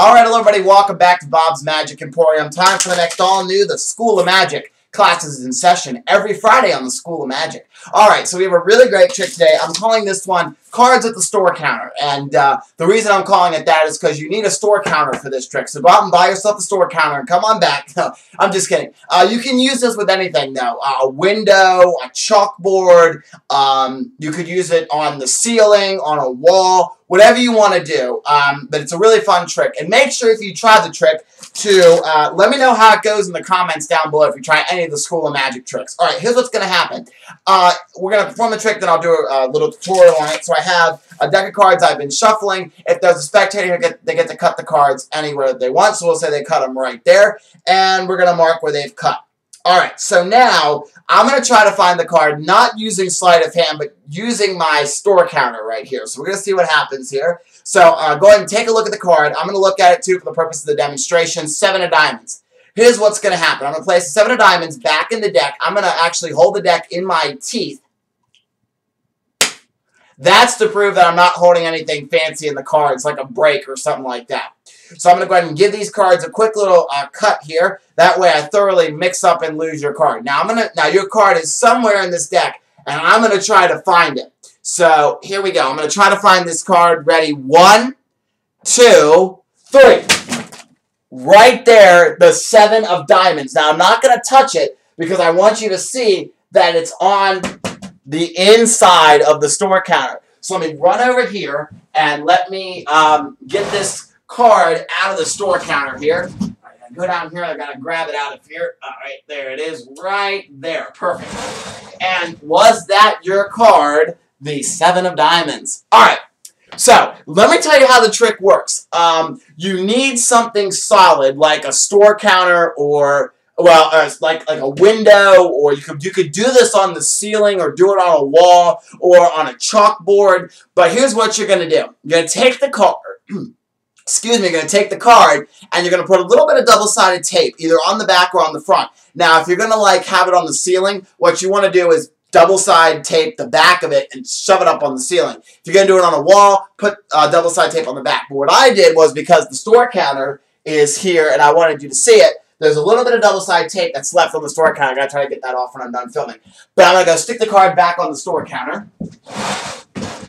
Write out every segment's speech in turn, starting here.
Alright, hello everybody, welcome back to Bob's Magic Emporium. Time for the next all-new The School of Magic. Classes in session every Friday on the School of Magic. Alright, so we have a really great trick today. I'm calling this one Cards at the Store Counter. And uh, the reason I'm calling it that is because you need a store counter for this trick. So go out and buy yourself a store counter and come on back. I'm just kidding. Uh, you can use this with anything though. Uh, a window, a chalkboard, um, you could use it on the ceiling, on a wall, whatever you want to do. Um, but it's a really fun trick. And make sure if you try the trick to uh, let me know how it goes in the comments down below if you try any of the School of Magic tricks. Alright, here's what's going to happen. Uh, we're going to perform the trick, then I'll do a, a, little tutorial on it. So I have a deck of cards I've been shuffling. If there's a spectator, get, they get to cut the cards anywhere they want. So we'll say they cut them right there. And we're going to mark where they've cut. Alright, so now I'm going to try to find the card not using sleight of hand, but using my store counter right here. So we're going to see what happens here. So uh, go ahead and take a look at the card. I'm going to look at it too for the purpose of the demonstration. Seven of diamonds. Here's what's going to happen. I'm going to place the seven of diamonds back in the deck. I'm going to actually hold the deck in my teeth. That's to prove that I'm not holding anything fancy in the cards, like a break or something like that. So I'm going to go ahead and give these cards a quick little uh, cut here. That way I thoroughly mix up and lose your card. Now I'm to now your card is somewhere in this deck, and I'm going to try to find it. So here we go. I'm going to try to find this card. Ready? One, two, three. Right there, the seven of diamonds. Now I'm not going to touch it because I want you to see that it's on the inside of the store counter. So let me run over here and let me um, get this card out of the store counter here. I go down here, I gotta grab it out of here. All right, there it is, right there. Perfect. And was that your card, the Seven of Diamonds? All right. So, let me tell you how the trick works. Um, you need something solid, like a store counter or well, uh, like like a window, or you could you could do this on the ceiling, or do it on a wall, or on a chalkboard. But here's what you're gonna do: you're gonna take the card. excuse me, you're going to take the card and you're going to put a little bit of double-sided tape, either on the back or on the front. Now, if you're going to like have it on the ceiling, what you want to do is double-side tape the back of it and shove it up on the ceiling. If you're going to do it on a wall, put uh, double-side tape on the back. But what I did was because the store counter is here and I wanted you to see it, there's a little bit of double-side tape that's left on the store counter. I got to try to get that off when I'm done filming. But I'm going to go stick the card back on the store counter.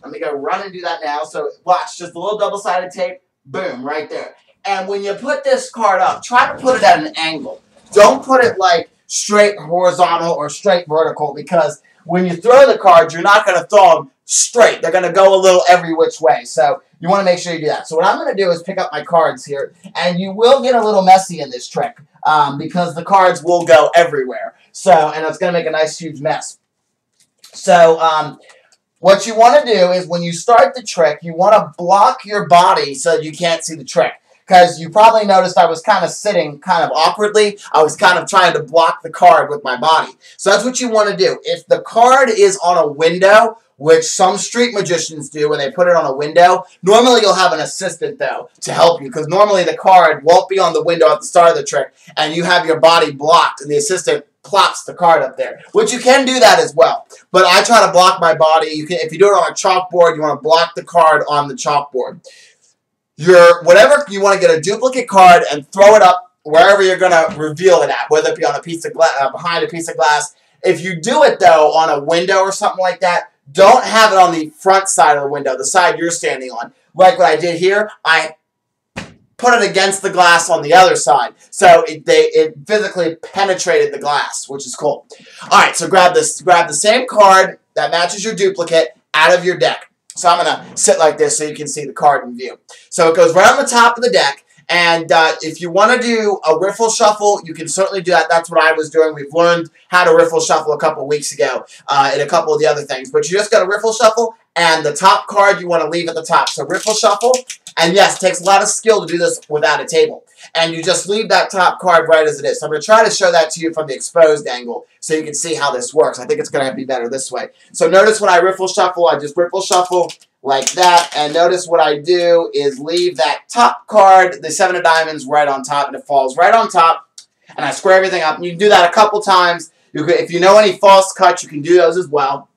Let me go run and do that now. So watch, just a little double-sided tape Boom, right there. And when you put this card up, try to put it at an angle. Don't put it like straight horizontal or straight vertical because when you throw the cards, you're not going to throw them straight. They're going to go a little every which way. So you want to make sure you do that. So what I'm going to do is pick up my cards here. And you will get a little messy in this trick um, because the cards will go everywhere. So, and it's going to make a nice huge mess. So, um, what you want to do is when you start the trick, you want to block your body so you can't see the trick. Because you probably noticed I was kind of sitting kind of awkwardly. I was kind of trying to block the card with my body. So that's what you want to do. If the card is on a window, which some street magicians do when they put it on a window. Normally you'll have an assistant, though, to help you, because normally the card won't be on the window at the start of the trick, and you have your body blocked, and the assistant plops the card up there, which you can do that as well. But I try to block my body. You can, If you do it on a chalkboard, you want to block the card on the chalkboard. Your Whatever, you want to get a duplicate card and throw it up wherever you're going to reveal it at, whether it be on a piece of glass, uh, behind a piece of glass. If you do it, though, on a window or something like that, don't have it on the front side of the window, the side you're standing on. Like what I did here, I put it against the glass on the other side. So it, they, it physically penetrated the glass, which is cool. All right, so grab this, grab the same card that matches your duplicate out of your deck. So I'm going to sit like this so you can see the card in view. So it goes right on the top of the deck. And uh, if you want to do a riffle shuffle, you can certainly do that. That's what I was doing. We've learned how to riffle shuffle a couple weeks ago uh, and a couple of the other things. But you just got to riffle shuffle, and the top card you want to leave at the top. So riffle shuffle, and yes, takes a lot of skill to do this without a table. And you just leave that top card right as it is. So I'm going to try to show that to you from the exposed angle so you can see how this works. I think it's going to be better this way. So notice when I riffle shuffle, I just riffle shuffle like that. And notice what I do is leave that top card, the seven of diamonds, right on top, and it falls right on top. And I square everything up. And you can do that a couple times. You if you know any false cuts, you can do those as well.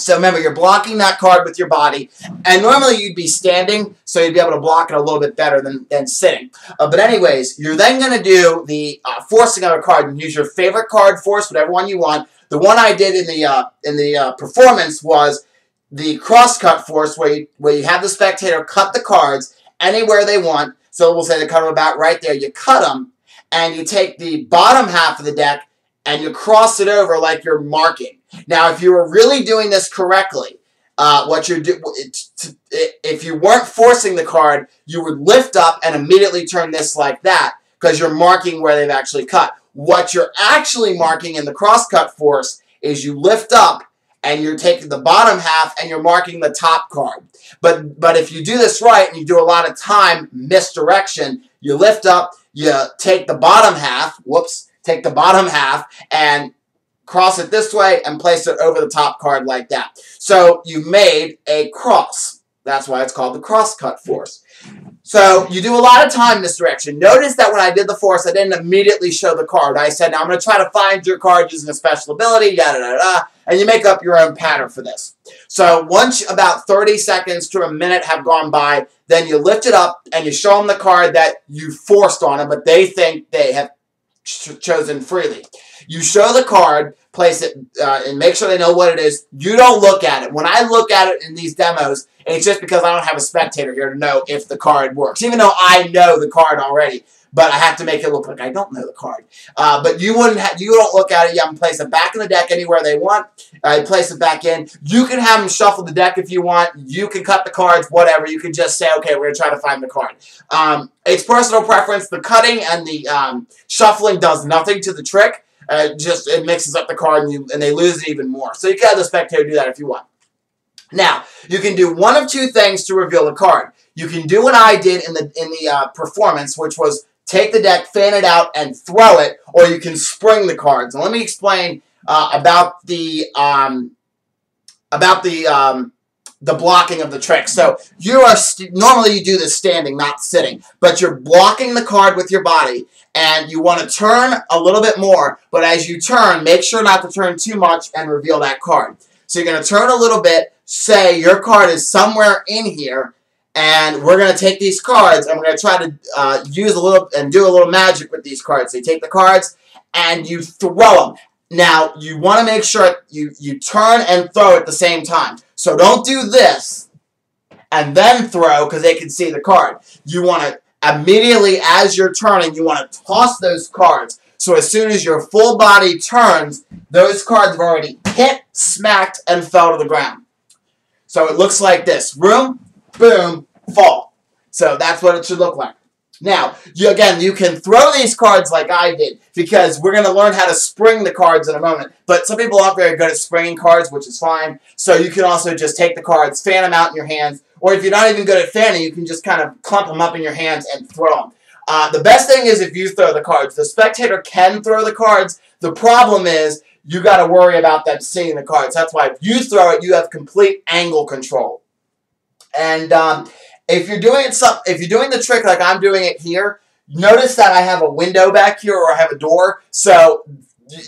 So remember, you're blocking that card with your body, and normally you'd be standing, so you'd be able to block it a little bit better than, than sitting. Uh, but anyways, you're then going to do the uh, forcing of a card and use your favorite card force, whatever one you want. The one I did in the uh, in the uh, performance was the cross-cut force, where you, where you have the spectator cut the cards anywhere they want. So we'll say they cut them about right there. You cut them, and you take the bottom half of the deck and you cross it over like you're marking. Now, if you were really doing this correctly, uh, what you're do if you weren't forcing the card, you would lift up and immediately turn this like that because you're marking where they've actually cut. What you're actually marking in the crosscut force is you lift up and you're taking the bottom half and you're marking the top card. But but if you do this right and you do a lot of time misdirection, you lift up, you take the bottom half, whoops, take the bottom half and cross it this way and place it over the top card like that. So you made a cross. That's why it's called the cross-cut force. So you do a lot of time misdirection. Notice that when I did the force, I didn't immediately show the card. I said, now I'm going to try to find your card using a special ability, yada, yada, yada, and you make up your own pattern for this. So once about 30 seconds to a minute have gone by, then you lift it up and you show them the card that you forced on them, but they think they have ch chosen freely. You show the card, place it, uh, and make sure they know what it is. You don't look at it. When I look at it in these demos, it's just because I don't have a spectator here to know if the card works. Even though I know the card already, but I have to make it look like I don't know the card. Uh, but you wouldn't have, you don't look at it. You can place it back in the deck anywhere they want. Uh, place it back in. You can have them shuffle the deck if you want. You can cut the cards, whatever. You can just say, okay, we're to try to find the card. Um, it's personal preference. The cutting and the um, shuffling does nothing to the trick. Uh, just it mixes up the card and, you, and they lose it even more. So you can have the spectator do that if you want. Now, you can do one of two things to reveal the card. You can do what I did in the in the uh, performance, which was take the deck, fan it out, and throw it, or you can spring the cards. And let me explain uh, about the um, about the um, the blocking of the trick. So you are normally you do this standing, not sitting, but you're blocking the card with your body, and you want to turn a little bit more. But as you turn, make sure not to turn too much and reveal that card. So you're going to turn a little bit. Say your card is somewhere in here, and we're going to take these cards and we're going to try to uh, use a little and do a little magic with these cards. So you take the cards and you throw them. Now, you want to make sure you, you turn and throw at the same time. So don't do this and then throw because they can see the card. You want to immediately as you're turning, you want to toss those cards. So as soon as your full body turns, those cards have already hit, smacked, and fell to the ground. So it looks like this. Room, boom, fall. So that's what it should look like. Now, you, again, you can throw these cards like I did because we're going to learn how to spring the cards in a moment. But some people aren't very good at springing cards, which is fine. So you can also just take the cards, fan them out in your hands, or if you're not even good at fanning, you can just kind of clump them up in your hands and throw them. Uh, the best thing is if you throw the cards. The spectator can throw the cards. The problem is you got to worry about them seeing the cards. That's why if you throw it, you have complete angle control. And um, if you're doing it, some, if you're doing the trick like I'm doing it here, notice that I have a window back here or I have a door. So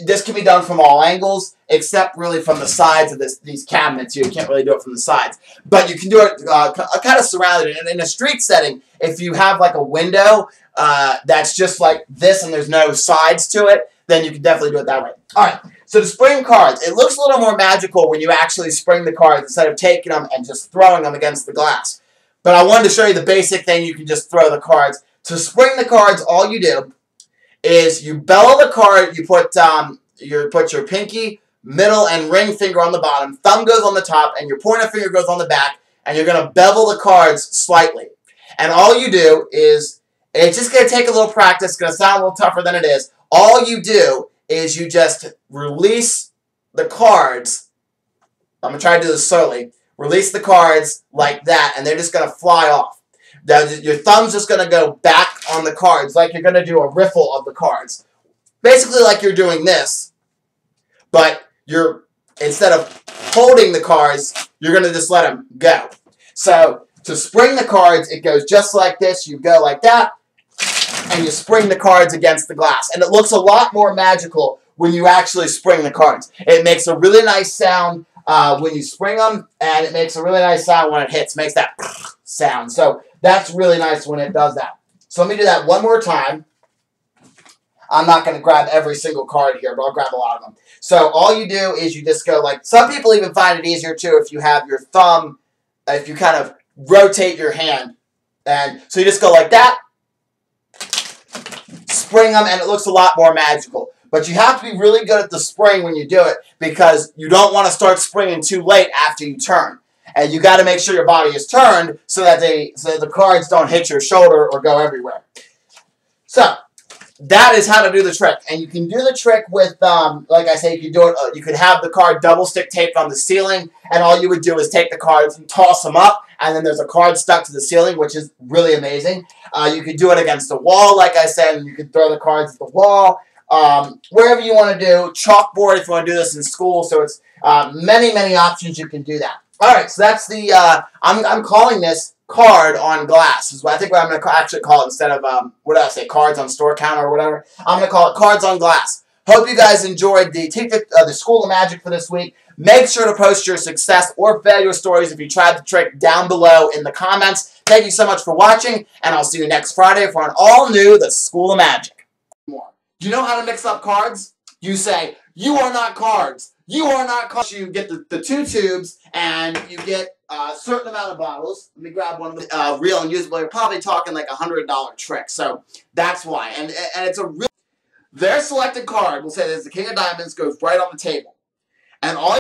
this can be done from all angles, except really from the sides of this these cabinets. You can't really do it from the sides, but you can do it uh, kind of surrounded. And in a street setting, if you have like a window uh, that's just like this and there's no sides to it, then you can definitely do it that way. All right. So the spring cards, it looks a little more magical when you actually spring the cards instead of taking them and just throwing them against the glass. But I wanted to show you the basic thing. You can just throw the cards. To spring the cards, all you do is you bevel the card. You put um, you put your pinky, middle, and ring finger on the bottom. Thumb goes on the top, and your pointer finger goes on the back. And you're going to bevel the cards slightly. And all you do is, it's just going to take a little practice. It's going to sound a little tougher than it is. All you do is you just release the cards. I'm going to try to do this slowly. Release the cards like that, and they're just going to fly off. Now, your thumb's just going to go back on the cards, like you're going to do a riffle of the cards. Basically like you're doing this, but you're, instead of holding the cards, you're going to just let them go. So, to spring the cards, it goes just like this. You go like that, and you spring the cards against the glass. And it looks a lot more magical when you actually spring the cards. It makes a really nice sound. Uh, when you spring them, and it makes a really nice sound when it hits. Makes that sound. So that's really nice when it does that. So let me do that one more time. I'm not going to grab every single card here, but I'll grab a lot of them. So all you do is you just go like, some people even find it easier too if you have your thumb, if you kind of rotate your hand. And so you just go like that, spring them, and it looks a lot more magical. But you have to be really good at the spring when you do it because you don't want to start springing too late after you turn. And you got to make sure your body is turned so that they so that the cards don't hit your shoulder or go everywhere. So that is how to do the trick. And you can do the trick with, um, like I say, you can do it. Uh, you could have the card double stick taped on the ceiling, and all you would do is take the cards and toss them up, and then there's a card stuck to the ceiling, which is really amazing. Uh, you could do it against the wall, like I said, and you could throw the cards at the wall. Um, wherever you want to do, chalkboard if you want to do this in school. So it's uh, many, many options you can do that. All right, so that's the, uh, I'm, I'm calling this card on glass. Is what I think what I'm going to actually call it instead of, um, what did I say, cards on store counter or whatever. I'm going to call it cards on glass. Hope you guys enjoyed the, uh, the School of Magic for this week. Make sure to post your success or failure stories if you tried the trick down below in the comments. Thank you so much for watching, and I'll see you next Friday for an all-new The School of Magic. You know how to mix up cards? You say, you are not cards. You are not cards. You get the, the two tubes, and you get a certain amount of bottles. Let me grab one of the uh, real and usable. You're probably talking like a $100 trick, so that's why. And, and it's a real... Their selected card will say there's the King of Diamonds goes right on the table. And all